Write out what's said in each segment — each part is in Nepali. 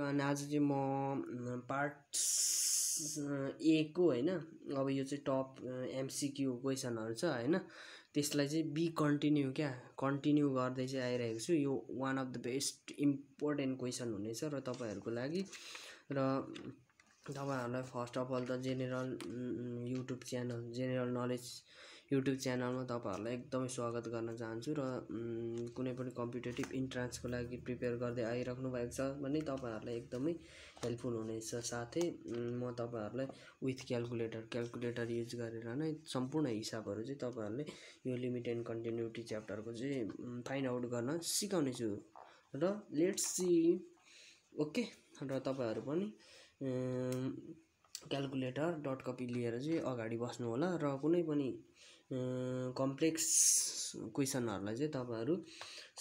अनि आज चाहिँ म पार्ट एको होइन? अब यो चाहिँ टप एमसिक्यु क्वेसनहरू छ होइन? त्यसलाई चाहिँ बी कन्टिन्यू क्या? कन्टिन्यू गर्दै चाहिँ आइरहेको छु। यो one of the best important question हुनेछ र तपाईँहरूको लागि। र तपाईँहरूलाई फर्स्ट अफ अल त general YouTube channel general knowledge YouTube च्यानलमा तपाईँहरूलाई एकदमै स्वागत गर्न चाहन्छु र कुनै पनि कम्पिटेटिभ इन्ट्रान्सको लागि प्रिपेयर गर्दै आइराख्नु भएको छ भने तपाईँहरूलाई एकदमै हेल्पफुल हुनेछ साथै म तपाईँहरूलाई विथ क्यालकुलेटर क्यालकुलेटर युज गरेर नै सम्पूर्ण हिसाबहरू चाहिँ तपाईँहरूले यो लिमिट एन्ड कन्टिन्युटी च्याप्टरको चाहिँ फाइन्ड आउट गर्न सिकाउनेछु। र लेट्स सी ओके र तपाईँहरू पनि क्यालकुलेटर डट कपी लिएर चाहिँ अगाडि बस्नु होला र कुनै पनि कम्प्लेक्स क्वेसनहरूलाई चाहिँ तपाईँहरू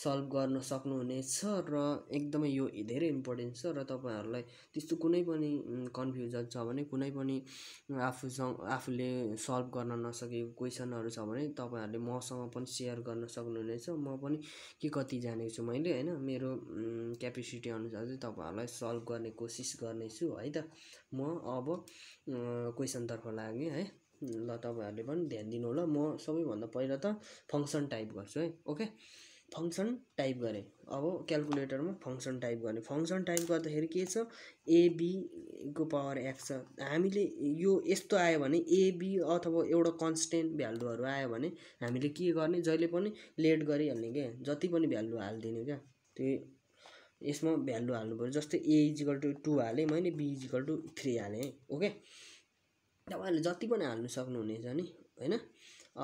सल्भ गर्न सक्नुहुनेछ र एकदमै यो धेरै इम्पोर्टेन्ट छ र तपाईँहरूलाई त्यस्तो कुनै पनि कन्फ्युजन छ भने कुनै पनि आफूसँग आफूले सल्भ गर्न नसकेको क्वेसनहरू छ भने तपाईँहरूले मसँग पनि सेयर गर्न सक्नुहुनेछ। म पनि के कति जानेको छु मैले होइन? मेरो क्यापेसिटी अनुसार चाहिँ तपाईँहरूलाई सल्भ गर्ने कोसिस गर्नेछु है त? म अब क्वेसनतर्फ लागेँ है? ल तपाईँहरूले पनि ध्यान दिनु होला म सबैभन्दा पहिला त फङ्सन टाइप गर्छु है ओके फङ्सन टाइप गरेँ। अब क्यालकुलेटरमा फङ्सन टाइप गर्ने। फङ्सन टाइप गर्दाखेरि के छ? एबीको पावर एक्स छ। हामीले यो यस्तो आयो भने एबी अथवा एउटा कन्सटेन्ट भ्यालुहरू आयो भने हामीले के गर्ने? जहिले पनि लेट गरिहाल्ने क्या जति पनि भ्यालु हालिदिने क्या? त्यो यसमा भ्यालु हाल्नु पऱ्यो। जस्तै ए इजिकल टु टू हालेँ मैले बी इजिकल टु थ्री हालेँ ओके तपाईँहरूले जति पनि हाल्नु सक्नुहुनेछ नि होइन?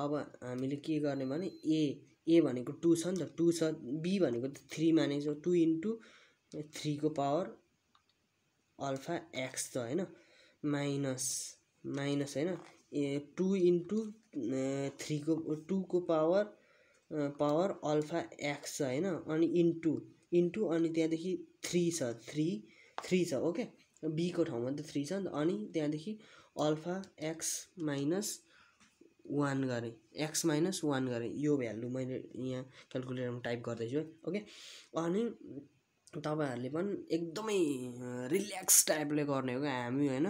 अब हामीले के गर्ने भने ए ए भनेको टू छ नि त टू छ बी भनेको त थ्री मानेको छ टू इन्टु थ्रीको पावर अल्फा एक्स त होइन? माइनस माइनस होइन? ए टू इन्टु थ्रीको टूको पावर पावर अल्फा एक्स छ होइन? अनि इन्टु इन्टु अनि त्यहाँदेखि थ्री छ थ्री थ्री छ ओके? बीको ठाउँमा त थ्री छ नि त। अनि त्यहाँदेखि अल्फा एक्स माइनस वान गरेँ। एक्स माइनस वान गरेँ। यो भ्यालु मैले यहाँ क्यालकुलेटरमा टाइप गर्दैछु है। ओके अनि तपाईँहरूले पनि एकदमै रिल्याक्स टाइपले गर्ने हो क्या हामी होइन?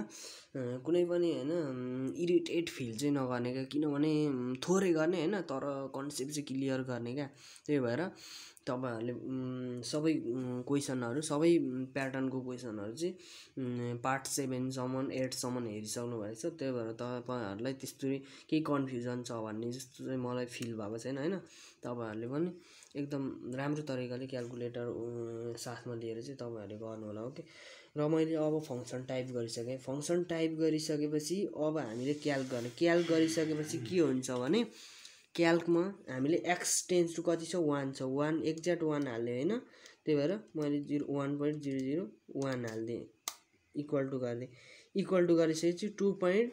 कुनै पनि होइन इरिटेट फिल चाहिँ नगर्ने क्या। किनभने थोरै गर्ने होइन तर कन्सेप्ट चाहिँ क्लियर गर्ने क्या। त्यही भएर तपाईँहरूले सबै क्वेसनहरू सबै प्याटर्नको क्वेसनहरू चाहिँ पार्ट सेभेनसम्म एटसम्म हेरिसक्नु भएको छ त्यही भएर तपाईँहरूलाई त्यस्तो केही कन्फ्युजन छ भन्ने जस्तो चाहिँ मलाई फिल भएको छैन होइन? तपाईँहरूले पनि एकदम राम्रो तरिकाले क्यालकुलेटर साथमा लिएर चाहिँ तपाईँहरूले गर्नु होला ओके र मैले अब फङ्सन टाइप गरिसकेँ। फङ्सन टाइप गरिसकेपछि अब हामीले क्याल्क गर्ने। क्याल्क गरिसकेपछि के हुन्छ भने क्याल्कमा हामीले एक्स टेन्स टु कति छ? वान छ। वान एक्ज्याक्ट वान हाल्ने होइन। त्यही भएर मैले zero one point zero zero one हालिदिएँ। Equal to गरिदिएँ। इक्वल टु गरिसकेपछि two point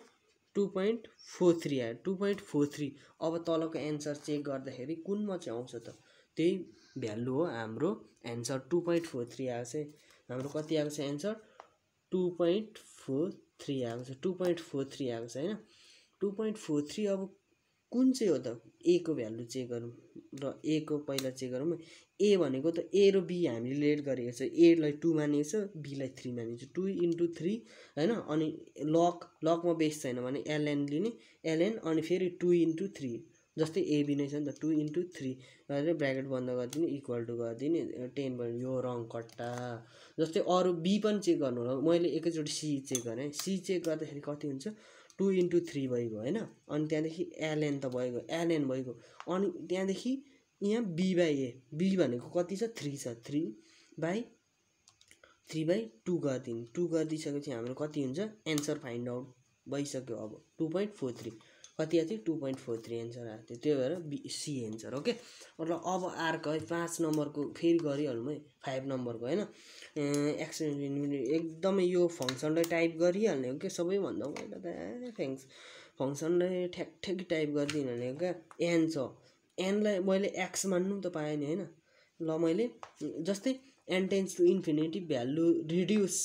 two point four three आयो। टु पोइन्ट फोर थ्री अब तलको एन्सर चेक गर्दाखेरि कुनमा चाहिँ आउँछ त? त्यही भ्यालु हो हाम्रो answer two point four three आएको छ हाम्रो कति आएको छ answer? Two point four three आएको छ टु पोइन्ट फोर थ्री आएको छ होइन? टु पोइन्ट फोर थ्री अब कुन चाहिँ हो त? एको भ्यालु चेक गरौँ र एको पहिला चेक गरौँ। ए भनेको त ए र बी हामीले लेट गरेको छ। एलाई टू मानिएको छ बीलाई थ्री मानिएको छ टू इन्टु थ्री होइन? अनि लक लकमा बेस छैन भने एलएन लिने एलएन अनि फेरि टू इन्टु थ्री। जस्तै एबी नै छ नि त टू इन्टु थ्री गरेर ब्राकेट बन्द गरिदिने इक्वल टु गरिदिने टेन भयो। यो रङ कट्टा। जस्तै अरू बी पनि चेक गर्नु होला। मैले एकैचोटि सी चेक गरेँ। सी चेक गर्दाखेरि कति हुन्छ? टु इन्टु थ्री भइगयो होइन? अनि त्यहाँदेखि एलएन त भइगयो। एलएन भइगयो। अनि त्यहाँदेखि यहाँ बी बाई ए बी भनेको कति छ? थ्री छ। Three by three by two गरिदिनु। टू गरिदिइसकेपछि हाम्रो कति हुन्छ? एन्सर फाइन्ड आउट भइसक्यो अब। टु पोइन्ट फोर थ्री कति आएको थियो? Two point four three answer आएको थियो। त्यही भएर बी सी एन्सर ओके र अब आर्क है पाँच नम्बरको फेरि गरिहालौँ है फाइभ नम्बरको होइन? एक्सचेन्ज एकदमै यो फङ्सनलाई टाइप गरिहाल्ने हो क्या सबैभन्दा पहिला त थ्याङ्क्स फङ्सनलाई ठ्याक ठ्याक टाइप गरिदिनु भने क्या एन छ एनलाई मैले एक्स मान्नु त पाएँ नि होइन? ल मैले जस्तै N tends to infinity value reduce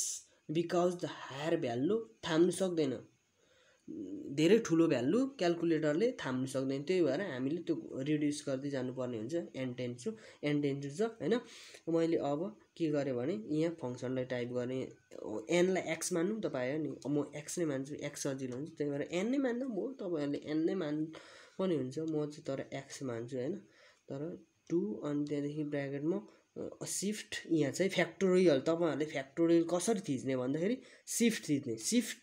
because the higher value थाम्नु सक्दैन। धेरै ठुलो भ्यालु क्यालकुलेटरले थाम्नु सक्दैन। त्यही भएर हामीले त्यो रिड्युस गर्दै जानुपर्ने हुन्छ। एन टेन टु एन छ होइन? मैले अब के गरेँ भने यहाँ फङ्सनलाई टाइप गरेँ। एनलाई एक्स मान्नु त पायो नि। म एक्स नै मान्छु एक्स सजिलो हुन्छ। त्यही भएर एन नै मान्दा भयो तपाईँहरूले एन नै मान पनि हुन्छ। म चाहिँ तर एक्स मान्छु होइन? तर टु अनि त्यहाँदेखि ब्राकेटमा सिफ्ट यहाँ चाहिँ फ्याक्टोरियल तपाईँहरूले फ्याक्टोरियल कसरी थिच्ने भन्दाखेरि सिफ्ट थिच्ने। सिफ्ट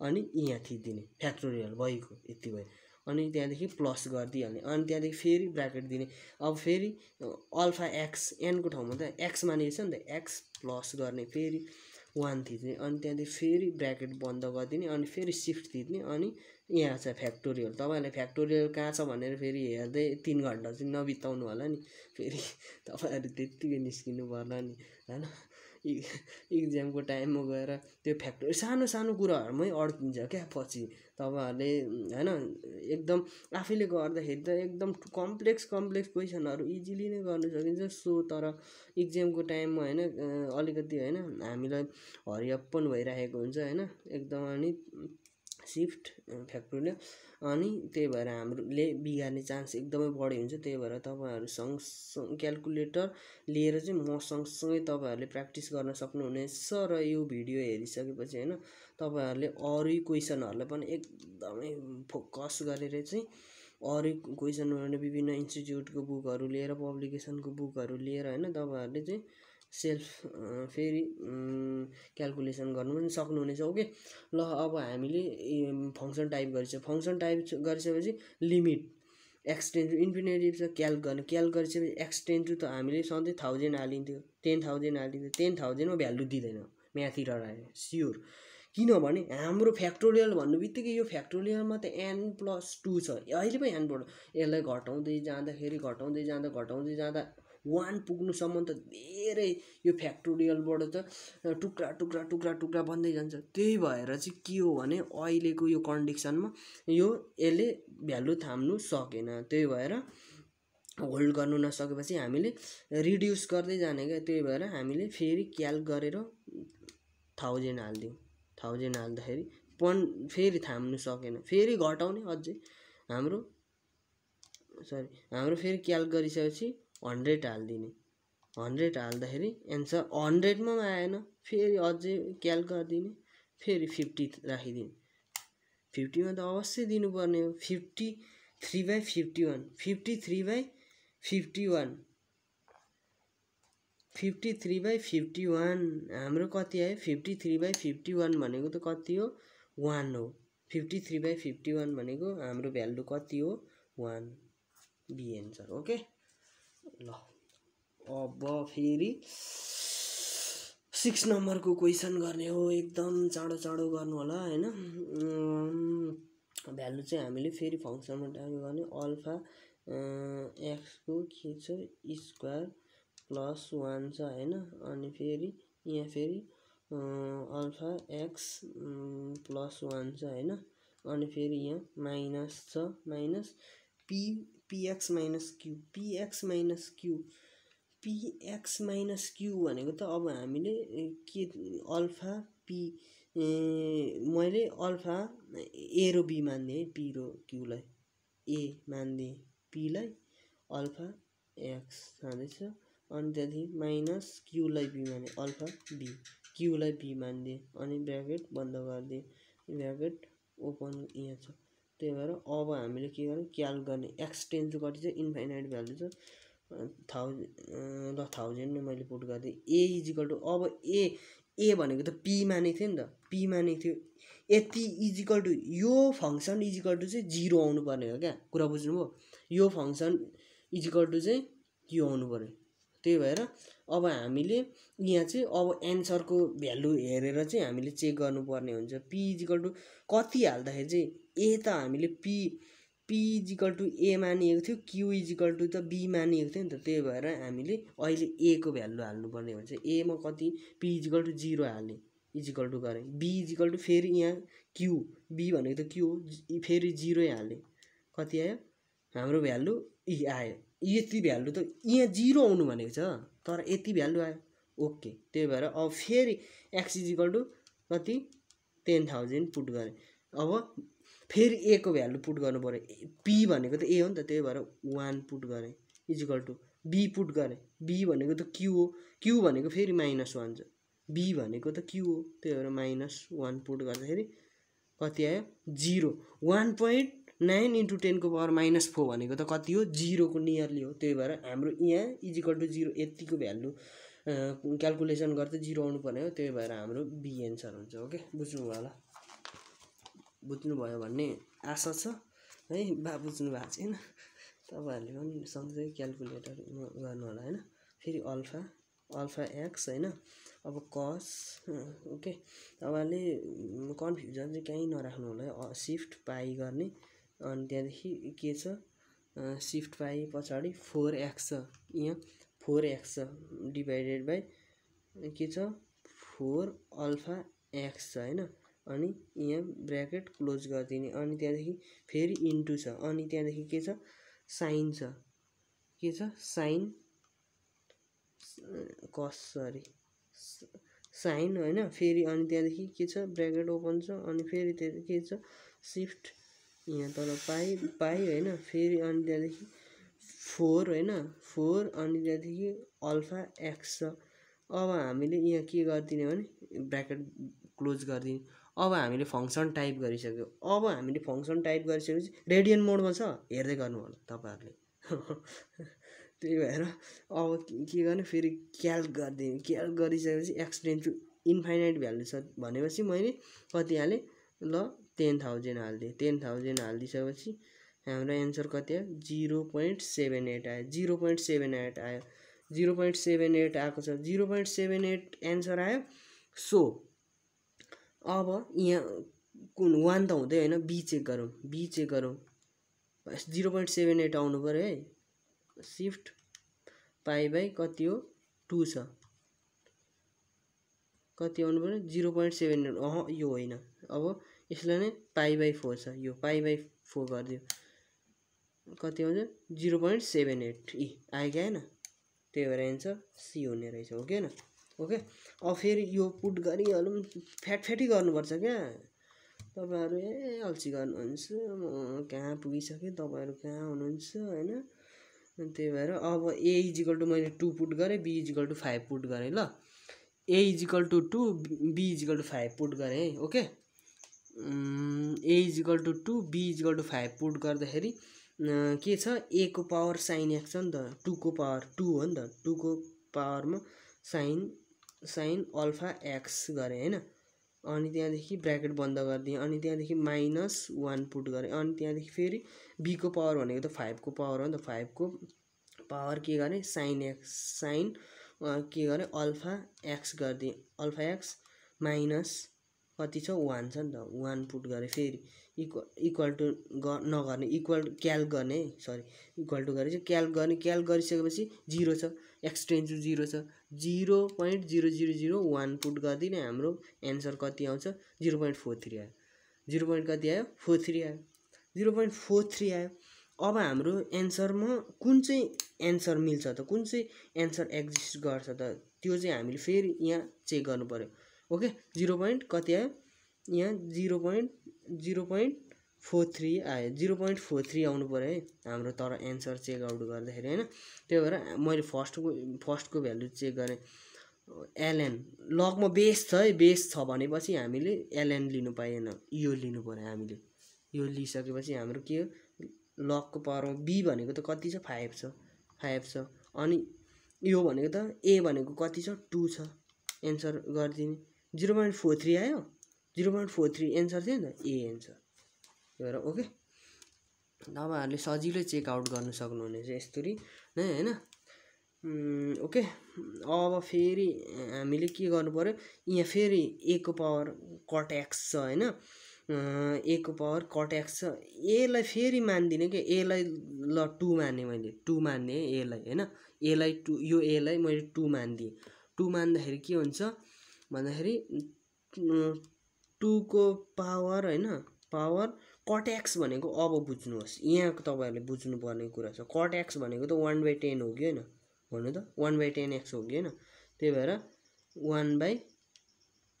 अनि यहाँ थिचिदिने फ्याक्टोरियल भएको यति भयो। अनि त्यहाँदेखि प्लस गरिदिइहाल्ने। अनि त्यहाँदेखि फेरि ब्राकेट दिने। अब फेरि अल्फा एक्स एनको ठाउँमा त एक्स मानिएको छ नि त। एक्स प्लस गर्ने फेरि वान थिच्ने अनि त्यहाँदेखि फेरि ब्राकेट बन्द गरिदिने। अनि फेरि सिफ्ट थिच्ने अनि यहाँ छ फ्याक्टोरियल तपाईँहरूले फ्याक्टोरियल कहाँ छ भनेर फेरि हेर्दै तिन घन्टा चाहिँ नबिताउनु होला नि। फेरि तपाईँहरू त्यत्तिकै निस्किनु पर्ला नि। होइन? इक्जामको टाइममा गएर त्यो फ्याक्टरी सानो सानो कुराहरूमै अड्किन्छ क्या पछि। तपाईँहरूले होइन एकदम आफैले गर्दाखेरि त एकदम कम्प्लेक्स कम्प्लेक्स क्वेसनहरू इजिली नै गर्नु सकिन्छ। सो तर इक्जामको टाइममा होइन अलिकति होइन हामीलाई हरियप पनि भइरहेको हुन्छ होइन एकदम अनि सिफ्ट फ्याक्टोरियल अनि त्यही भएर हाम्रोले बिगार्ने चान्स एकदमै बढी हुन्छ। त्यही भएर तपाईँहरू सँगसँगै क्यालकुलेटर लिएर चाहिँ म सँगसँगै तपाईँहरूले प्र्याक्टिस गर्न सक्नुहुनेछ र यो भिडियो हेरिसकेपछि होइन तपाईँहरूले अरू क्वेसनहरूलाई पनि एकदमै फोकस गरेर चाहिँ अरू क्वेसनहरू विभिन्न इन्स्टिच्युटको बुकहरू लिएर पब्लिकेसनको बुकहरू लिएर होइन तपाईँहरूले चाहिँ सेल्फ फेरि क्यालकुलेसन गर्नु पनि सक्नुहुनेछ ओके? ल अब हामीले फङ्सन टाइप गरिसक्यो फङ्सन टाइप गरिसकेपछि लिमिट एक्सटेन्ड टु इन्फिनेटिभ छ क्याल्क गर्ने। क्याल्क गरिसकेपछि एक्सटेन्ड टु त हामीले सधैँ थाउजन्ड हालिन्थ्यो टेन थाउजन्ड हालिन्थ्यो टेन थाउजन्डमा भ्यालु दिँदैन। म्याथतिर स्योर। किनभने हाम्रो फ्याक्टोरियल भन्नु बित्तिकै यो फ्याक्टोरियलमा त एन प्लस टू छ। अहिले पो एनबाट यसलाई घटाउँदै जाँदाखेरि घटाउँदै जाँदा घटाउँदै जाँदा वान पुग्नुसम्म त धेरै यो फ्याक्टोरियलबाट त टुक्रा टुक्रा टुक्रा टुक्रा बन्दै जान्छ। त्यही भएर चाहिँ के हो भने अहिलेको यो कन्डिसनमा यो यसले भ्यालु थाम्नु सकेन। त्यही भएर होल्ड गर्नु नसकेपछि हामीले रिड्युस गर्दै जाने क्या। त्यही भएर हामीले फेरि क्याल्क गरेर थाउजन्ड हालिदिउँ। थाउजन्ड हाल्दाखेरि पन फेरि थाम्नु सकेन। फेरि घटाउने अझै हाम्रो सरी हाम्रो फेरि क्याल्क गरिसकेपछि हन्ड्रेड हालिदिने। हन्ड्रेड हाल्दाखेरि एन्सर हन्ड्रेडमा पनि आएन। फेरि अझै क्याल गरिदिने। फेरि फिफ्टी राखिदिने। फिफ्टीमा त अवश्य दिनुपर्ने हो। Fifty three by fifty one. Fifty three by fifty one. Fifty three by fifty one. हाम्रो कति आयो? Fifty three by fifty one भनेको त कति हो? वान हो। Fifty three by fifty one भनेको हाम्रो भ्यालु कति हो? वान। B answer okay? ल। अब फेरि सिक्स नम्बरको क्वेसन गर्ने हो। एकदम चाँडो चाँडो गर्नु होला होइन? भ्यालु चाहिँ हामीले फेरि फङ्सनमा टाइप गर्ने अल्फा एक्सको के छ? स्क्वायर प्लस वान छ होइन? अनि फेरि यहाँ फेरि अल्फा एक्स प्लस वान छ होइन? अनि फेरि यहाँ माइनस छ minus P PX minus Q PX minus Q PX minus Q भनेको त अब हामीले के अल्फा पी मैले अल्फा ए र बी मानिदिएँ पी र क्युलाई ए मानिदिएँ पीलाई अल्फा एक्स छँदैछ अनि त्यहाँदेखि माइनस क्युलाई बी माने अल्फा बी। क्युलाई बी मानिदिएँ अनि ब्राकेट बन्द गरिदिएँ। ब्राकेट ओपन यहाँ छ। त्यही भएर अब हामीले के गर्यौँ क्याल्क गर्ने एक्सटेन्स कति छ इन्फाइनाइट भ्यालु छ थाउजन्ड ल नै मैले पुट गरिदिएँ। ए इजिकल टु अब ए ए भनेको त पी मानेको थियो नि त पी मानेको थियो। यति इजिकल टु यो फङ्सन इजिकल टु चाहिँ जिरो आउनुपर्ने हो क्या? कुरा बुझ्नुभयो? यो फङ्सन इजिकल टु चाहिँ यो आउनु पऱ्यो त्यही भएर अब हामीले यहाँ चाहिँ अब एन्सरको भ्यालु हेरेर चाहिँ हामीले चेक गर्नुपर्ने हुन्छ। पी इजिकल टु कति हाल्दाखेरि चाहिँ ए त हामीले P P equal to A मानिएको थियो क्यु इजिकल टु त बी मानिएको थियो नि त। त्यही भएर हामीले अहिले ए को भ्यालु हाल्नुपर्ने हुन्छ। एमा कति? पी इजिकल टु जिरो हालेँ इजिकल टु गरेँ बी इजिकल टु फेरि यहाँ क्यु बी भनेको त क्यु हो फेरि जिरै हालेँ कति आयो? हाम्रो भ्यालु इ आयो। यति भ्यालु त यहाँ जिरो आउनु भनेको छ तर यति भ्यालु आयो। ओके त्यही भएर अब फेरि एक्स इजिकल टु कति? टेन थाउजन्ड पुट गरेँ। अब फेरि एको भ्यालु पुट गर्नु पऱ्यो। पी भनेको त ए हो नि त त्यही भएर वान पुट गरेँ। इजिकल टु बी पुट गरेँ। बी भनेको त क्यु हो। क्यु भनेको फेरि माइनस वान छ। बी भनेको त क्यु हो। त्यही भएर माइनस वान पुट गर्दाखेरि कति आयो? Zero one point nine into टेनको पावर माइनस फोर भनेको त कति हो? जिरोको नियरली हो। त्यही भएर हाम्रो यहाँ इजिकल टु जिरो यतिको भ्यालु क्यालकुलेसन गर्दा जिरो आउनु पर्ने हो। त्यही भएर हाम्रो बी एन्सर हुन्छ ओके बुझ्नुभयो होला? बुझ्नुभयो भन्ने आशा छ? है बा बुझ्नु भएको छैन। तपाईँहरूले पनि सँगसँगै क्यालकुलेटर गर्नु होला होइन? फेरि अल्फा अल्फा एक्स होइन? अब कस ओके तपाईँहरूले कन्फ्युजन चाहिँ कहीँ नराख्नु होला है। सिफ्ट पाई गर्ने अनि त्यहाँदेखि के छ? सिफ्ट पाई पछाडि फोर एक्स छ। यहाँ फोर एक्स छ। डिभाइडेड बाई के छ? फोर अल्फा एक्स छ होइन? अनि यहाँ ब्र्याकेट क्लोज गरिदिने। अनि त्यहाँदेखि फेरि इन्टु छ। अनि त्यहाँदेखि के छ? साइन छ। के छ? साइन कस सरी साइन होइन? फेरि अनि त्यहाँदेखि के छ? ब्र्याकेट ओपन छ। अनि फेरि त्यो के छ? सिफ्ट यहाँ तल पाइ पाइ होइन फेरि अनि त्यहाँदेखि फोर होइन फोर अनि त्यहाँदेखि अल्फा एक्स छ। अब हामीले यहाँ के गरिदिने भने ब्राकेट क्लोज गरिदिने। अब हामीले फङ्सन टाइप गरिसक्यो। अब हामीले फङ्सन टाइप गरिसकेपछि रेडियन मोडमा छ। हेर्दै गर्नु होला तपाईँहरूले। त्यही भएर अब के गर्ने फेरि क्याल्क गरिदिने। क्याल्क गरिसकेपछि एक्सटेन्ड टु इन्फाइनाइट भ्यालु छ भनेपछि मैले कति हालेँ? ल टेन थाउजन्ड हालिदिएँ टेन थाउजन्ड हालिदिइसकेपछि हाम्रो एन्सर कति आयो? जिरो पोइन्ट सेभेन एट आयो। जिरो पोइन्ट सेभेन एट आयो। जिरो पोइन्ट सेभेन एट आएको छ। Zero point seven eight answer आयो। सो अब यहाँ कुन वान त हुँदै होइन बी चेक गरौँ। बी चेक गरौँ। जिरो पोइन्ट सेभेन एट आउनु पऱ्यो है। सिफ्ट पाइ बाई कति हो? टू छ। कति आउनु पऱ्यो? Zero point seven eight. अह यो होइन। अब यसलाई नै पाइ बाई फोर छ। यो पाइ बाई फोर गरिदियो। कति आउँछ? जिरो पोइन्ट सेभेन एट इ। आयो कि आएन त्यही भएर एन्सर सी हुने रहेछ। हो कि होइन? ओके? अब फेरि यो पुट गरिहालौँ। फ्याट फ्याटी गर्नुपर्छ क्या। तपाईँहरू ए अल्छी गर्नुहुन्छ। म कहाँ पुगिसकेँ? तपाईँहरू कहाँ हुनुहुन्छ? होइन? त्यही भएर अब ए इजिकल टु मैले टु पुट गरेँ। B equal to five put गरेँ ल। A equal to two B equal to five put गरेँ है। Okay? A equal to two B equal to five put गर्दाखेरि के छ? ए को पावर साइन एक्स छ नि त टूको पावर टू हो नि त टूको पावरमा साइन साइन अल्फा एक्स गरेँ होइन? अनि त्यहाँदेखि ब्राकेट बन्द गरिदिएँ अनि त्यहाँदेखि माइनस वान पुट गरेँ अनि त्यहाँदेखि फेरि बीको पावर भनेको त फाइभको पावर हो नि त फाइभको पावर के गरेँ? साइन एक्स साइन के गरेँ? अल्फा एक्स गरिदिएँ अल्फा एक्स माइनस कति छ? वान छ नि त। वान पुट गरेँ फेरि इक्वल इक्वल टु नगर्ने इक्वल क्याल्क गर्ने सरी इक्वल टु गरेपछि क्याल्क गर्ने क्याल्क गरिसकेपछि जिरो छ। एक्सटेन्ज जिरो छ। Zero point zero zero zero one put गरिदिने हाम्रो एन्सर कति आउँछ? जिरो पोइन्ट फोर थ्री आयो। जिरो पोइन्ट कति आयो? फोर थ्री आयो। जिरो पोइन्ट फोर थ्री आयो। अब हाम्रो एन्सरमा कुन चाहिँ एन्सर मिल्छ त? कुन चाहिँ एन्सर एक्जिस्ट गर्छ त? त्यो चाहिँ हामीले फेरि यहाँ चेक गर्नु पऱ्यो ओके जिरो पोइन्ट कति आयो? यहाँ zero point zero point four three आयो। जिरो पोइन्ट फोर थ्री आउनु पऱ्यो है। हाम्रो तर एन्सर चेक आउट गर्दाखेरि होइन? त्यही भएर मैले फर्स्टको फर्स्टको भ्यालु चेक गरेँ। एलएन लगमा बेस छ है बेस छ भनेपछि हामीले एलएन लिनु पाएन। यो लिनु पऱ्यो हामीले। यो लिइसकेपछि हाम्रो के हो? लगको पावरमा बी भनेको त कति छ? फाइभ छ। फाइभ छ। अनि यो भनेको त ए भनेको कति छ? टू छ। एन्सर गरिदिने। जिरो पोइन्ट फोर थ्री आयो? Zero point four three answer थियो नि त? ए एन्सर त्यही भएर ओके तपाईँहरूले सजिलै चेकआउट गर्नु सक्नुहुनेछ यस्तरी नै होइन? ओके अब फेरि हामीले के गर्नु पऱ्यो यहाँ फेरि एको पावर कट एक्स छ होइन? एको पावर कट एक्स छ। एलाई फेरि मान्दिनँ क्या एलाई ल टू माने मैले। टू मान्ने एलाई होइन? एलाई टू यो एलाई मैले टू मानिदिएँ। टू मान्दाखेरि के हुन्छ? भन्दाखेरि टूको पावर होइन? पावर कट एक्स भनेको अब बुझ्नुहोस्। यहाँ तपाईँहरूले बुझ्नुपर्ने कुरा छ। कट एक्स भनेको त वान बाई टेन हो कि होइन? भन्नु त? वान बाई टेन एक्स हो कि होइन? त्यही भएर one by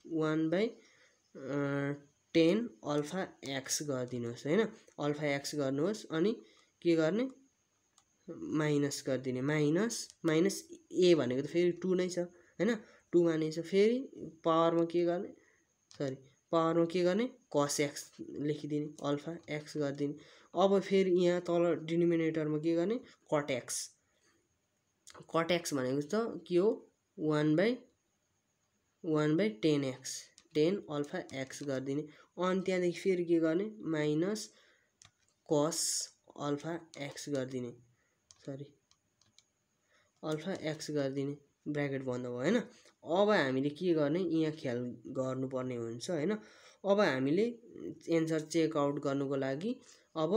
one by ten alpha x गरिदिनुहोस् होइन? अल्फा एक्स गर्नुहोस् अनि के गर्ने? माइनस गरिदिने। माइनस माइनस ए भनेको त फेरि टू नै छ होइन? टू मानेछ फेरि पावरमा के गर्ने? सरी पावरमा के गर्ने? कस एक्स लेखिदिने अल्फा एक्स गरिदिने। अब फेरि यहाँ तल डिनोमिनेटरमा के गर्ने? कट एक्स कट एक्स भनेको त के हो? One by one by ten x ten alpha x गरिदिने। अनि त्यहाँदेखि फेरि के गर्ने? माइनस कस अल्फा एक्स गरिदिने। सरी अल्फा एक्स गरिदिने। ब्राकेट बन्द भयो होइन? अब हामीले के गर्ने? यहाँ ख्याल गर्नुपर्ने हुन्छ होइन? अब हामीले एन्सर चेकआउट गर्नुको लागि अब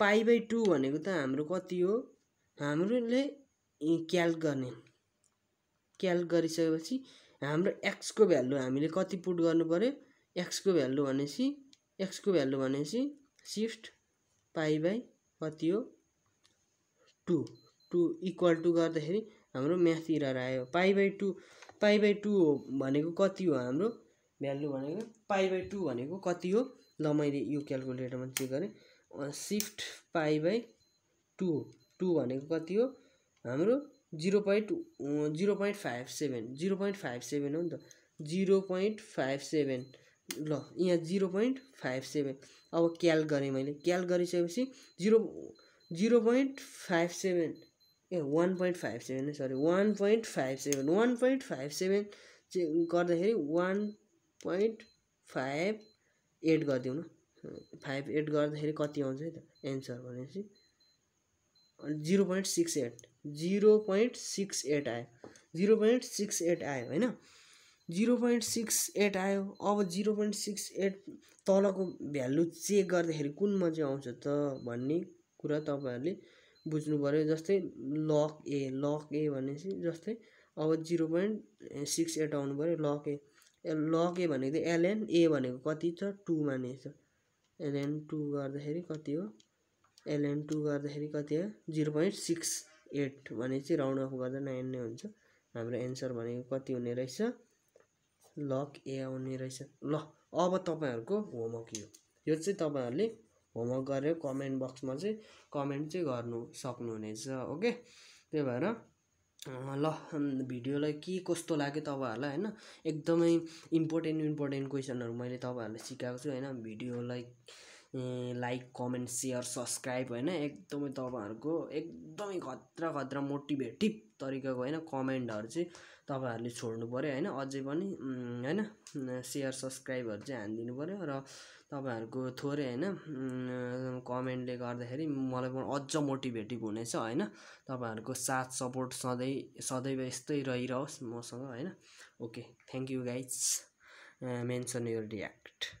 पाइ बाई टू भनेको त हाम्रो कति हो? हाम्रोले क्याल्क गर्ने। क्याल्क गरिसकेपछि हाम्रो एक्सको भ्यालु हामीले कति पुट गर्नु पऱ्यो एक्सको भ्यालु भनेपछि एक्सको भ्यालु भनेपछि सिफ्ट पाइ बाई कति हो? टू। टू इक्वल टू गर्दाखेरि हाम्रो म्याथतिर आयो। Pi by two pi by two भनेको कति हो हाम्रो? भ्यालु भनेको पाइ बाई टू भनेको कति हो? ल मैले यो क्यालकुलेटरमा चेक गरेँ। Shift pi by two two भनेको कति हो? हाम्रो zero point zero point five seven zero point five seven हो नि त। Zero point five seven. ल यहाँ जिरो पोइन्ट फाइभ सेभेन। अब क्याल गरेँ मैले। क्याल गरिसकेपछि zero zero point five seven ए one point five seven sorry one point five seven one point five seven चाहिँ गर्दाखेरि वान पोइन्ट फाइभ एट गरिदिउँ न। फाइभ एट गर्दाखेरि कति आउँछ है त? एन्सर भनेपछि zero point six eight zero point six eight आयो। जिरो पोइन्ट सिक्स एट आयो होइन? जिरो पोइन्ट सिक्स एट आयो अब जिरो पोइन्ट सिक्स एट तलको भ्यालु चेक गर्दाखेरि कुनमा चाहिँ आउँछ त भन्ने कुरा तपाईँहरूले बुझ्नु पऱ्यो जस्तै लक ए लक ए भनेपछि जस्तै अब जिरो पोइन्ट सिक्स एट आउनु पऱ्यो लक ए लक ए भनेको चाहिँ एलएन ए भनेको कति छ? टू मानेछ एलएन टू गर्दाखेरि कति हो? एलएन टू गर्दाखेरि कति हो? जिरो पोइन्ट सिक्स एट भने चाहिँ राउन्ड अफ गर्दा नाइन नै हुन्छ। हाम्रो एन्सर भनेको कति हुने रहेछ? लक ए आउने रहेछ। ल अब तपाईँहरूको होमवर्क यो। यो चाहिँ तपाईँहरूले होमवर्क गरेर कमेन्ट बक्समा चाहिँ कमेन्ट चाहिँ गर्नु सक्नुहुनेछ ओके? त्यही भएर ल भिडियोलाई के कस्तो लाग्यो तपाईँहरूलाई होइन? एकदमै इम्पोर्टेन्ट इम्पोर्टेन्ट क्वेसनहरू मैले तपाईँहरूलाई सिकाएको छु होइन? भिडियोलाई लाइक कमेन्ट सेयर सब्सक्राइब होइन? एकदमै तपाईँहरूको एकदमै खतरा खतरा मोटिभेटिभ तरिकाको होइन कमेन्टहरू चाहिँ तपाईँहरूले छोड्नु पऱ्यो होइन? अझै पनि होइन? सेयर सब्सक्राइबहरू चाहिँ हानिदिनु पऱ्यो र तपाईँहरूको थोरै होइन कमेन्टले गर्दाखेरि मलाई पनि अझ मोटिभेटिभ हुनेछ होइन? तपाईँहरूको साथ सपोर्ट सधैँ सदैव यस्तै रहिरहोस् मसँग होइन? Okay thank you guys mention your react